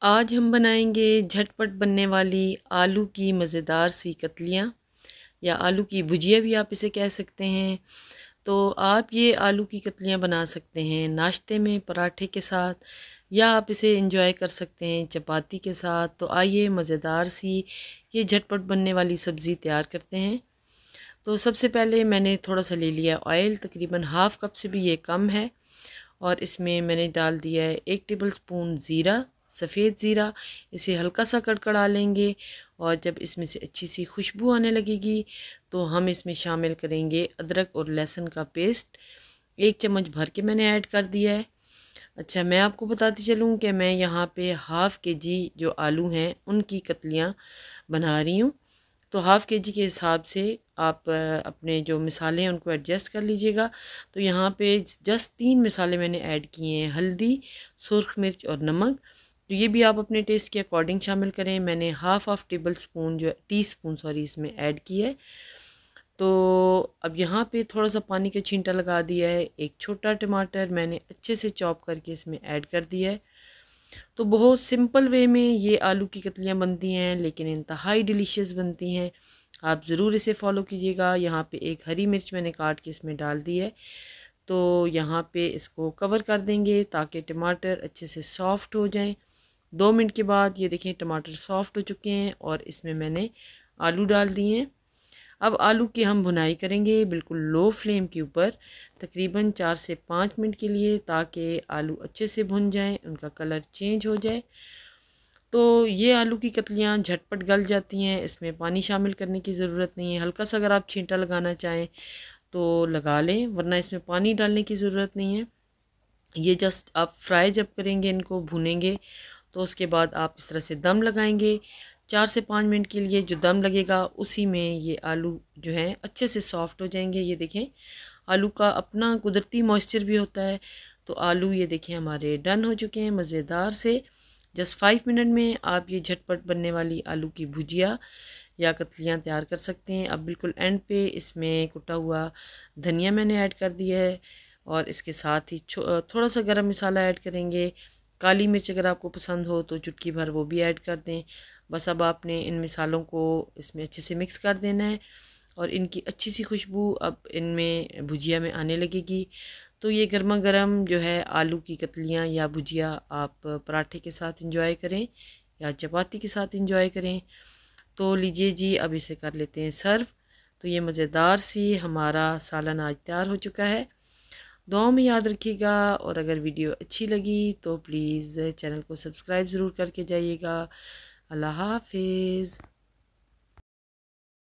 آج ہم بنائیں گے جھٹ پٹ بننے والی آلو کی مزیدار سی کتلیاں، یا آلو کی بھجیا بھی آپ اسے کہہ سکتے ہیں۔ تو آپ یہ آلو کی کتلیاں بنا سکتے ہیں ناشتے میں پراٹھے کے ساتھ، یا آپ اسے انجوائے کر سکتے ہیں چپاتی کے ساتھ۔ تو آئیے مزیدار سی یہ جھٹ پٹ بننے والی سبزی تیار کرتے ہیں۔ تو سب سے پہلے میں نے تھوڑا سا لے لیا آئل تقریباً ہاف کپ سے بھی یہ کم ہے۔ اور اس میں میں نے ڈال دیا ہے ایک ٹیبل سپون زیرہ۔ سفید زیرہ، اسے ہلکا سا کڑکڑا لیں گے اور جب اس میں سے اچھی سی خوشبو آنے لگے گی تو ہم اس میں شامل کریں گے ادرک اور لہسن کا پیسٹ۔ ایک چمچ بھر کے میں نے ایڈ کر دیا ہے۔ اچھا میں آپ کو بتاتی چلوں کہ میں یہاں پہ ہاف کے جی جو آلو ہیں ان کی کتلیاں بنا رہی ہوں۔ تو ہاف کے جی کے حساب سے آپ اپنے جو مسالے ہیں ان کو ایڈجسٹ کر لیجیے گا۔ تو یہاں پہ جسٹ تین مسالے میں نے ایڈ کیے ہیں، ہلدی، سرخ مرچ اور نمک۔ تو یہ بھی آپ اپنے ٹیسٹ کے اکارڈنگ شامل کریں۔ میں نے ہاف آف ٹیبل سپون جو ٹی سپون سوری اس میں ایڈ کیا ہے۔ تو اب یہاں پہ تھوڑا سا پانی کا چھینٹا لگا دیا ہے۔ ایک چھوٹا ٹماٹر میں نے اچھے سے چاپ کر کے اس میں ایڈ کر دیا ہے۔ تو بہت سمپل وے میں یہ آلو کی کتلیاں بنتی ہیں، لیکن انتہائی ڈیلیشیس بنتی ہیں۔ آپ ضرور اسے فالو کیجیے گا۔ یہاں پہ ایک ہری مرچ میں نے کاٹ کے اس میں ڈال دی ہے۔ تو یہاں پہ اس کو کور کر دیں گے تاکہ ٹماٹر اچھے سے سافٹ ہو جائیں۔ دو منٹ کے بعد یہ دیکھیں ٹماٹر سافٹ ہو چکے ہیں اور اس میں میں نے آلو ڈال دیے ہیں۔ اب آلو کی ہم بھنائی کریں گے بالکل لو فلیم کے اوپر، تقریباً چار سے پانچ منٹ کے لیے تاکہ آلو اچھے سے بھن جائیں، ان کا کلر چینج ہو جائے۔ تو یہ آلو کی کتلیاں جھٹ پٹ گل جاتی ہیں، اس میں پانی شامل کرنے کی ضرورت نہیں ہے۔ ہلکا سا اگر آپ چھینٹا لگانا چاہیں تو لگا لیں، ورنہ اس میں پانی ڈالنے کی ضرورت نہیں ہے۔ یہ جسٹ آپ فرائی جب کریں گے، ان کو بھونیں گے تو اس کے بعد آپ اس طرح سے دم لگائیں گے۔ چار سے پانچ منٹ کے لیے جو دم لگے گا، اسی میں یہ آلو جو ہیں اچھے سے سافٹ ہو جائیں گے۔ یہ دیکھیں، آلو کا اپنا قدرتی موئسچر بھی ہوتا ہے۔ تو آلو یہ دیکھیں ہمارے ڈن ہو چکے ہیں، مزیدار سے۔ جسٹ فائیو منٹ میں آپ یہ جھٹ پٹ بننے والی آلو کی بھجیا یا کتلیاں تیار کر سکتے ہیں۔ اب بالکل اینڈ پہ اس میں کٹا ہوا دھنیا میں نے ایڈ کر دیا ہے اور اس کے ساتھ ہی تھوڑا سا گرم مسالہ ایڈ کریں گے۔ کالی مرچ اگر آپ کو پسند ہو تو چٹکی بھر وہ بھی ایڈ کر دیں۔ بس اب آپ نے ان مثالوں کو اس میں اچھے سے مکس کر دینا ہے اور ان کی اچھی سی خوشبو اب ان میں بھجیا میں آنے لگے گی۔ تو یہ گرما گرم جو ہے آلو کی کتلیاں یا بھجیا آپ پراٹھے کے ساتھ انجوائے کریں یا چپاتی کے ساتھ انجوائے کریں۔ تو لیجیے جی اب اسے کر لیتے ہیں سرو تو یہ مزیدار سی ہمارا سالن آج تیار ہو چکا ہے۔ دعاؤں میں یاد رکھیے گا اور اگر ویڈیو اچھی لگی تو پلیز چینل کو سبسکرائب ضرور کر کے جائیے گا۔ اللہ حافظ۔